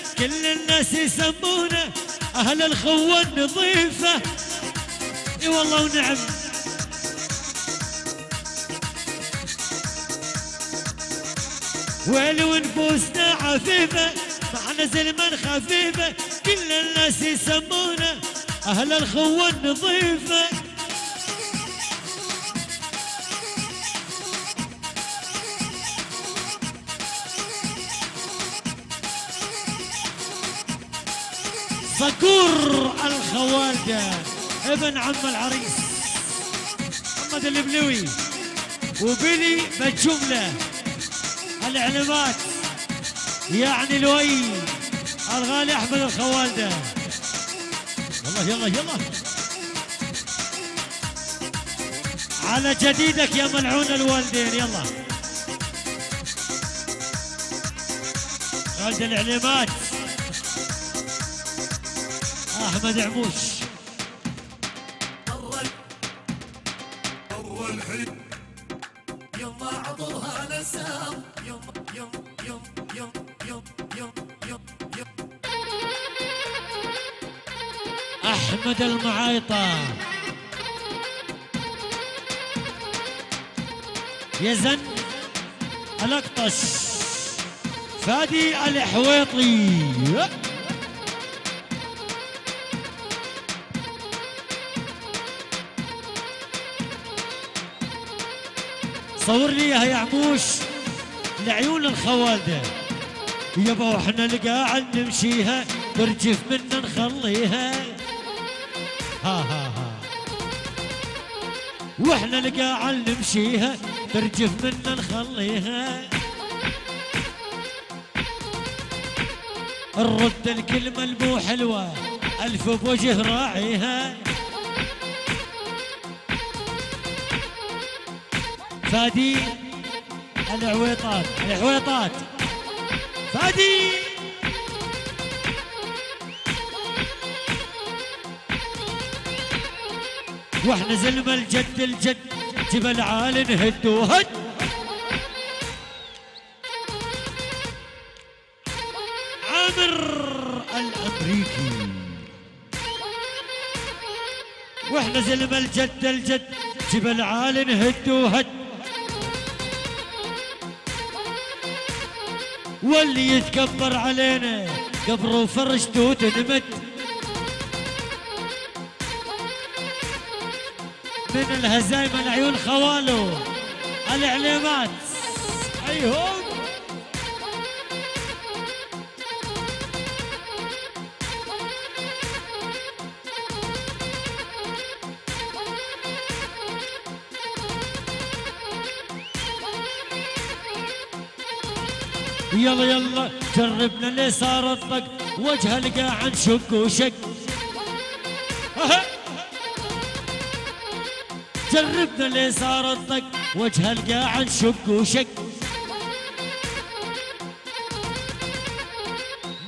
كل الناس يسمونا أهل الخوة النظيفة إي والله ونعم. ويلي ونفوسنا عفيفة معنا زلمة خفيفة. كل الناس يسمونا أهل الخوة النظيفة ابن عم العريس. محمد البلوي وبيلي بالجملة العلامات يعني لوي الغالي أحمد الخوالدة. يلا يلا يلا. على جديدك يا ملعون الوالدين يلا. والد العلامات أحمد عموش. المعايطة يزن الأقطش. فادي الحويطي صور لي اياها يا عموش لعيون الخوالدة. يابا وإحنا القاعد نمشيها ترجف منا نخليها. ها ها ها وإحنا القاعد نمشيها ترجف منا نخليها. نرد الكلمة المو حلوة ألف بوجه راعيها. فادي العويطات العويطات. فادي! وإحنا زلمة الجد الجد. جبل عال نهد وهد عامر الامريكي وإحنا زلمة الجد الجد. جبل عال نهد وهد واللي يتكبر علينا قبره فرشته تنمد من الهزايم العيون خواله العلامات ايهم يلا يلا جربنا اللي صار الطق. وجه القاع نشق وشق. اليمين اليسار الطق وجه القاع شق وشق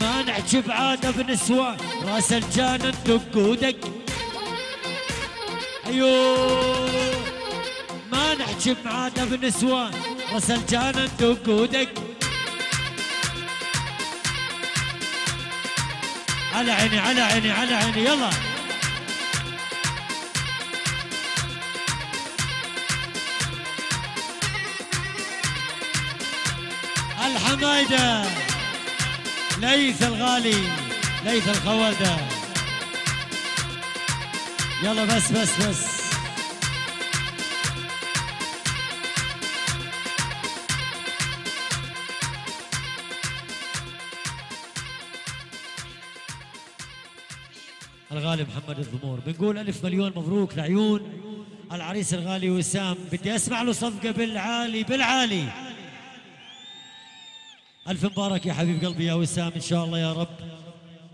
ما نعجب عاده بنسوان راس الجان دق ودق أيوه ما نعجب عاده بنسوان راس الجان دق ودق على عيني على عيني على عيني يلا. الحمايدة ليث الغالي ليث الخوالدة. يلا بس بس بس. الغالي محمد الضمور. بنقول ألف مليون مبروك لعيون العريس الغالي وسام. بدي أسمع له صفقة بالعالي بالعالي. ألف مبارك يا حبيب قلبي يا وسام إن شاء الله يا رب.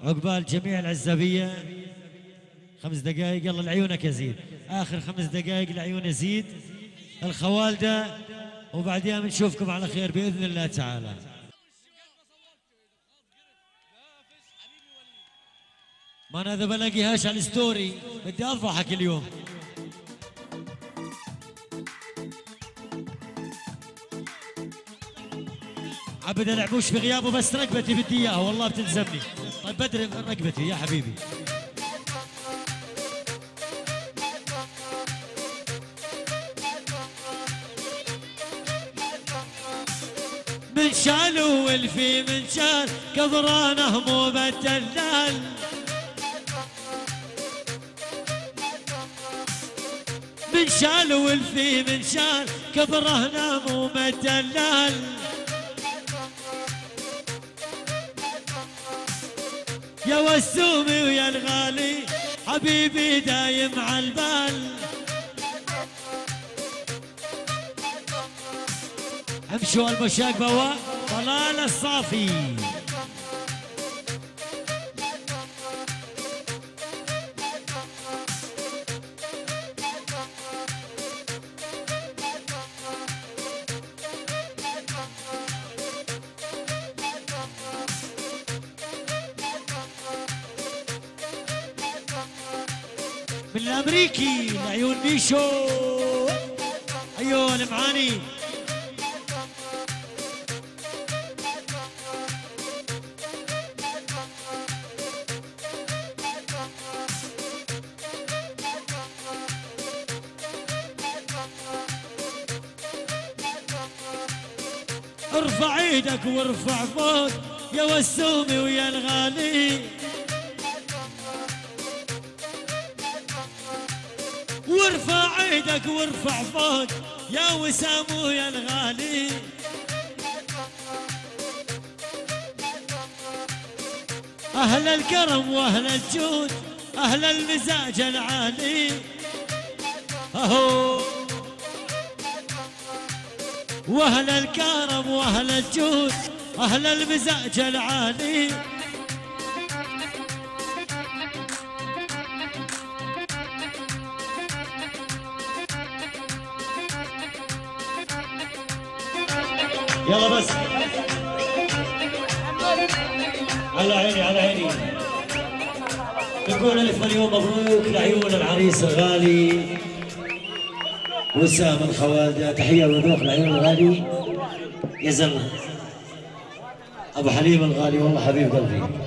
عقبال جميع العزابية خمس دقائق يلا لعيونك يزيد آخر خمس دقائق لعيون يزيد الخوالدة. وبعدين بنشوفكم على خير بإذن الله تعالى. ما أنا اذا بلاقيهاش على الستوري. بدي اضحك اليوم. عبد العبوش في غيابه بس رقبتي بدي إياها والله بتلزمني. طيب بدري رقبتي يا حبيبي. من شال والفي من شال كبرانه مو بالدلال من شال والفي من شال كبرهنا مو مدلال يا وسومي ويا الغالي حبيبي دايم على البال امشوا المشاق بوا طلال الصافي. بيشو أيوه المعاني ارفع إيدك وارفع فوق يا وسومي ويا الغالي. إيدك وارفع فوق يا وسام ويا الغالي. أهل الكرم وأهل الجود أهل المزاج العالي. أهو. وأهل الكرم وأهل الجود أهل المزاج العالي. يلا بس. على عيني على عيني. نقول ألف مليون مبروك لعيون العريس الغالي. وسام الخوالدة تحية وذوق لعيون الغالي. يا زلمة. أبو حليم الغالي والله حبيب قلبي.